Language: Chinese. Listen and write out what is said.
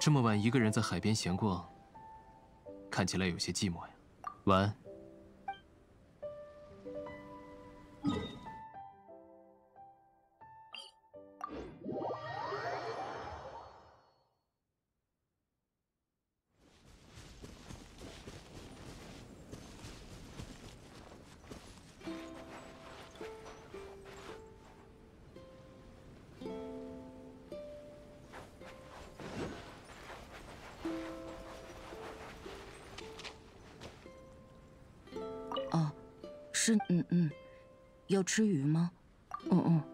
这么晚一个人在海边闲逛看起来有些寂寞呀。晚安。是，嗯嗯，要吃鱼吗？嗯嗯。